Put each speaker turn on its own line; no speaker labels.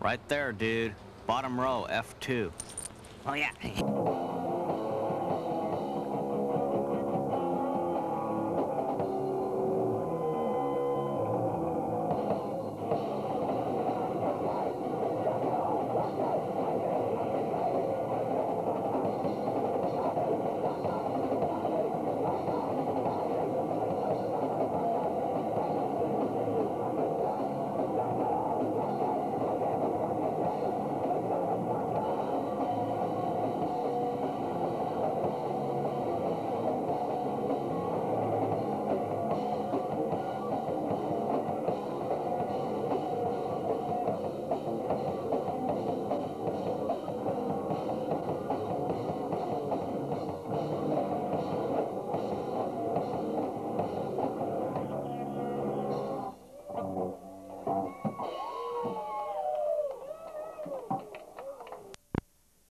Right there, dude. Bottom row, F2.
Oh, yeah.